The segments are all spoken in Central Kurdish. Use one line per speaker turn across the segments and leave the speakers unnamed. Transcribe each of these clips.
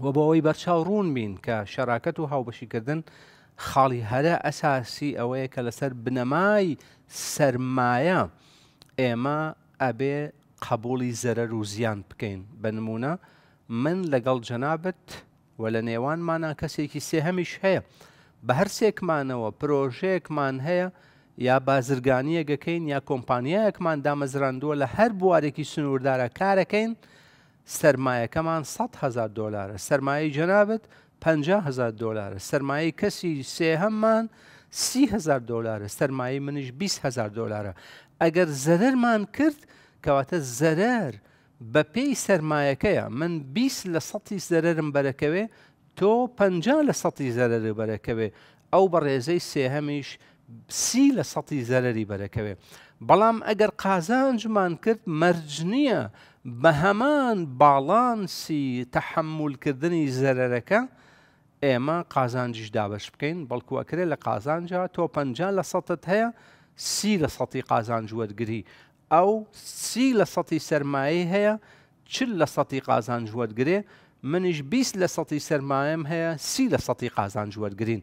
و بۆ ئەوەی بەرچاو ڕوون بین کە شەراکەت و هاوبەشیکردن خاڵی هەرە ئەساسی ئەوەیە کە لەسەر بنەمای سەرمایە ئێمە ئەبێ قبولی زەرەر و زیان بکەین بە نمونە من لەگەڵ جەنابەت و لە نێوانمانە کەسێکی سێهەمیش هەیە بە هەر سێکمانەوە پرۆژەیەکمان هەیە یا بازرگانیەکەکەین یا کۆمپانیایەکمان دامەزراندووە لە هەر بوارێکی سنووردارە کارەکەین سەرمایەکەمان سەد هەزار دۆلارە، سەرمایەی جەنابت پەنجا هەزار دۆلارە، سەرمایەی کەسی سێهەممان سی هەزار دۆلارە، سەرمایەی منیش بیست هەزار دۆلارە. ئەگەر زەرەرمان کرد، کەواتە زەرەر بەپێی سەرمایەکەیە، من بیست لە سەتی زەرەرم بەرەکەوێ، تۆ پەنجا لە سەتی زەرەرت بەرەکەوێ، ئەو بەڕێزەی سێهەمیش سی لە سەتی زەرەری بەرەکەوێ بەڵام ئەگەر قازانجمان کرد مەرج نییە بە هەمان باڵانسی تەحمولکردنی زەرەرەکە ئێمە قازانجیش دابش بکەین بەڵکو ئەکرێت لە قازانجا تۆ پ لە سەتت هەیە سی لە سەتی قازانج وەرگری ئەو سی لە سەتی سەرمایەی هەیە چل لە سەتی قازانج وەرگرێ منیش بیست لە سەتی سەرمایەم هەیە سی لە سەتی قازانج وەرگرین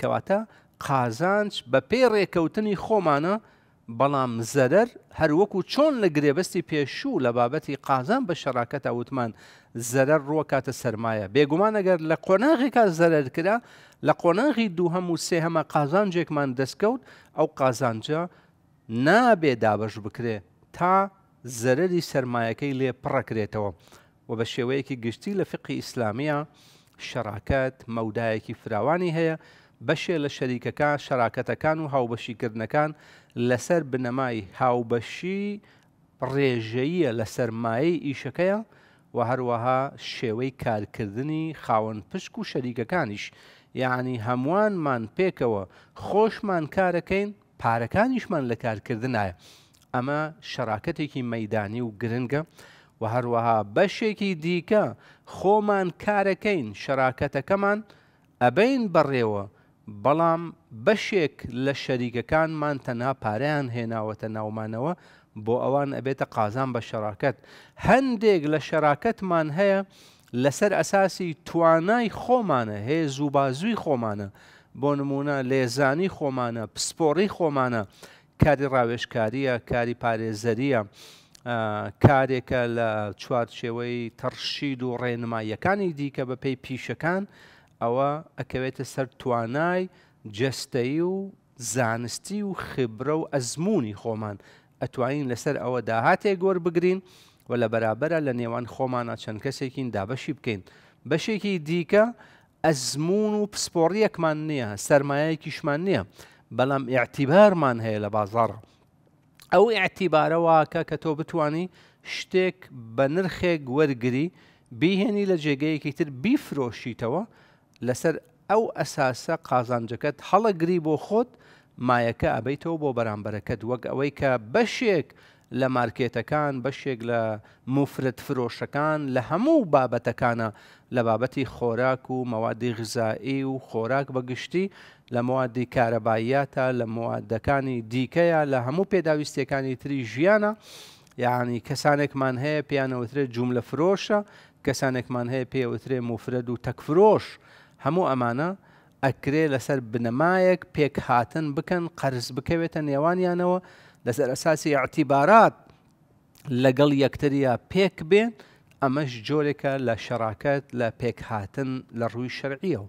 کەواتە قازانج بە پێی ڕێکەوتنی خۆمانە بەڵام زەرەر هەروەکو چۆن لە گرێبەستی پێشوو لە بابەتی قازان بە شەراکەتا وتمان زەرەر ڕووەکاتە سەرمایە بێگومان ئەگەر لە قۆناغێکا زەرەر کرا لە قۆناغی دووهەم و سێهەمە قازانجێکمان دەستکەوت ئەو قازانجە نابێ دابەش بکرێ تا زەرەری سەرمایەکەی لێ پڕەکرێتەوە و بە شێوەیەکی گشتی لە فیقهی ئیسلامییا شەراکەت مەودایەکی فراوانی هەیە بەشێ لە شەریکەکا شەراکەتەکان و هاوبەشی کردنەکان لەسەر بنەمای هاوبەشی ڕێژەییە لە سەرمایەی ئیشەکەیا و هەروەها شێوەی کارکردنی خاوەن پشک و شەریکەکانیش یەعنی هەموانمان پێکەوە خۆشمان کارەکەین پارەکانیشمان لە کارکردنایە. ئەمە شەراکەتێکی مەیدانی و گرنگە و هەروەها بەشێکی دیکە خۆمان کارەکەین شەراکەتەکەمان ئەبەین بەڕێوە بەڵام بەشێک لە شەریکەکانمان تەنها پارەیان هێناوەتە ناومانەوە بۆ ئەوان ئەبێتە قازان بە شەراکەت هەندێک لە شەراکەتمان هەیە لەسەر ئەساسی توانای خۆمانە، هێز و بازووی خۆمانە، بۆ نموونە لێزانی خۆمانە، پسپۆڕی خۆمانە، کاری ڕاوێژکارییە، کاری پارێزەرییە، کارێکە لە چوارچێوەی تەڕشید و ڕێنماییەکانی دیکە بەپێی پیشەکان، ئەوە ئەکەوێتە سەر توانای جەستەیی و زانستی و خبرە و ئەزموونی خۆمان، ئەتوانین لەسەر ئەوە داهاتێک وەربگرین و لە بەرابەرا لە نێوان خۆمانا چەند کەسێکین دابەشی بکەین. بەشێکی دیکە ئەزموون و پسپۆڕییەکمان نییە، سەرمایەیەکیشمان نییە، بەڵام ئیعتیبارمان هەیە لە بازاڕا. ئەو ئیعتیبارە واکە کە تۆ بتوانی شتێک بە نرخێک وەرگری، بیهێنی لە جێگەیەکی تر بیفرۆشیتەوە، لەسەر ئەو ئەساسە قازانجەکەت هەڵەگری بۆ خۆت مایەکە ئەبەیتەوە بۆ بەرامبەرەکەت وەک ئەوەی کە بەشێک لە مارکێتەکان بەشێک لە موفرەت فرۆشەکان لە هەموو بابەتەکانا لە بابەتی خۆراک و مەوادی غزایی و خۆراک بە گشتی لە موادی کارەباییاتا لە موادەکانی دیکەیا لە هەموو پێداویستیەکانی تری ژیانا یەعنی کەسانێکمان هەیە پێیان ئەوترێ جوملە فرۆشە، کەسانێکمان هەیە پێی ئەوترێ موفرەد و تەک فرۆش، هەموو ئەمانە ئەکرێ لەسەر بنەمایەک پێکهاتن بکەن قەرز بکەوێتە نێوانیانەوە لەسەر ئەساسی ئیعتیبارات لەگەڵ یەکتریا پێک بێن ئەمەش جۆرێکە لە شەراکەت لە پێکهاتن لە ڕووی شەرعیەوە.